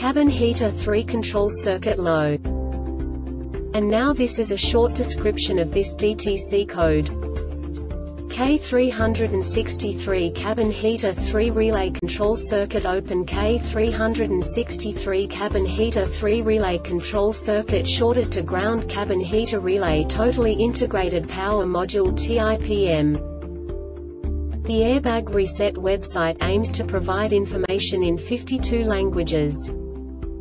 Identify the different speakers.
Speaker 1: Cabin heater 3 control circuit low. And now this is a short description of this DTC code. K363 cabin heater 3 relay control circuit open K363 cabin heater 3 relay control circuit shorted to ground cabin heater relay totally integrated power module TIPM. The Airbag Reset website aims to provide information in 52 languages.